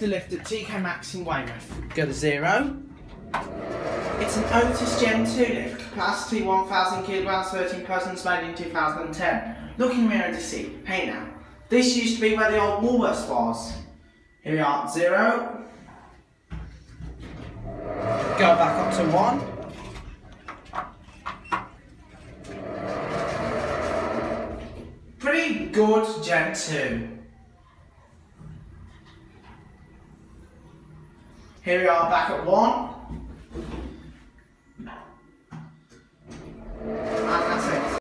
The lift at TK Maxx in Weymouth. Go to zero. It's an Otis Gen 2 lift, capacity 1000 kilograms, 13 persons, made in 2010. look Looking mirror to see. Hey now. This used to be where the old Woolworths was. Here we are, zero. Go back up to one. Pretty good Gen 2. Here we are back at one.